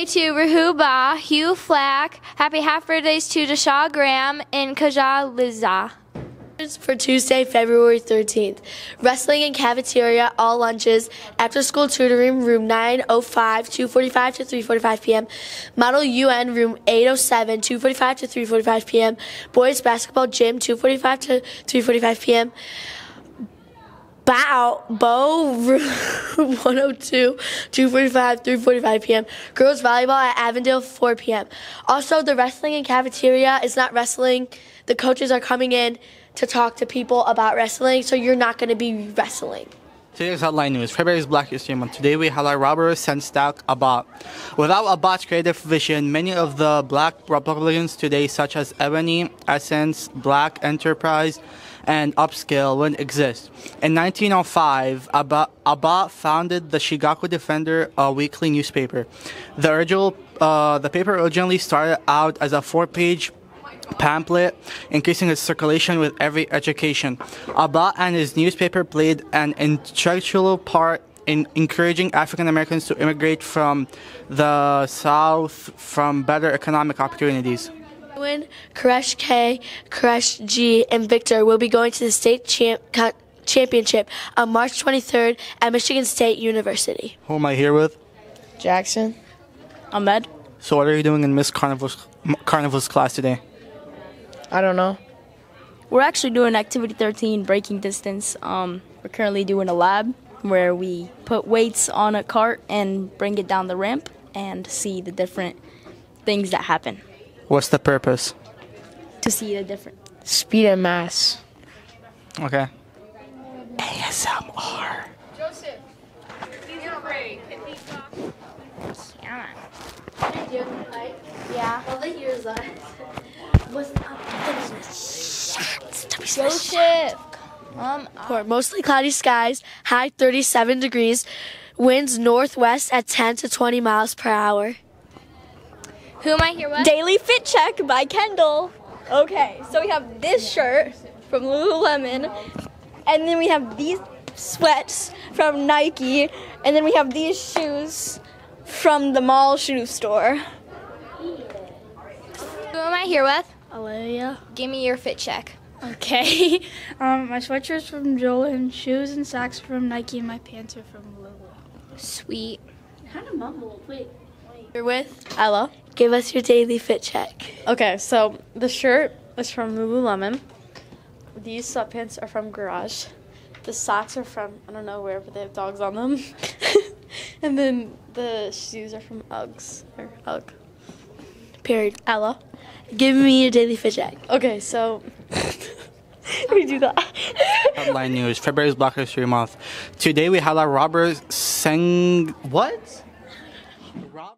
birthday to Rahuba, Hugh Flack. Happy half birthdays to Deshaw Graham and Kaja Liza. For Tuesday, February 13th. Wrestling in cafeteria, all lunches. After school tutoring, room 905, 245 to 345 p.m. Model UN, room 807, 245 to 345 p.m. Boys basketball gym, 245 to 345 p.m. Bow, Bow, room 102, 245, 345 p.m. Girls volleyball at Avondale, 4 p.m. Also, the wrestling in cafeteria is not wrestling. The coaches are coming in to talk to people about wrestling, so you're not going to be wrestling. Today's headline news. February's Black History Month. Today we highlight Robert Sengstacke Abbott. Without Abbott's creative vision, many of the black Republicans today, such as Ebony, Essence, Black Enterprise, and Upscale, wouldn't exist. In 1905, Abbott founded the Chicago Defender, a weekly newspaper. The, original, uh, the paper originally started out as a four-page pamphlet, increasing its circulation with every education. Abbott and his newspaper played an integral part in encouraging African Americans to immigrate from the South from better economic opportunities. When Koresh K, Koresh G, and Victor will be going to the state champ championship on March 23rd at Michigan State University. Who am I here with? Jackson. Ahmed. So what are you doing in Miss Carnival's, Carnival's class today? I don't know. We're actually doing Activity 13, braking distance. Um, we're currently doing a lab where we put weights on a cart and bring it down the ramp and see the different things that happen. What's the purpose? To see the different speed and mass. Okay. ASMR. Joseph, these are great. Can we talk? Yeah. Yeah. All the years left. What's up? Joseph. Um, For mostly cloudy skies, high 37 degrees, winds northwest at 10 to 20 miles per hour. Who am I here with? Daily Fit Check by Kendall. Okay, so we have this shirt from Lululemon, and then we have these sweats from Nike, and then we have these shoes from the mall shoe store. Who am I here with? Olivia. Give me your fit check. Okay. um, my sweatshirt's from Joel, and shoes and socks from Nike, and my pants are from Lulu. Sweet. Kind of mumbled. Wait. You're with Ella. Give us your daily fit check. Okay, so the shirt is from Lululemon. These sweatpants are from Garage. The socks are from I don't know where, but they have dogs on them. and then the shoes are from Uggs or Ugg. Period. Ella. Give me your daily fish egg. Okay, so we do that. Headline news. February's Black History Month. Today we highlight Robert Seng. What? Rob.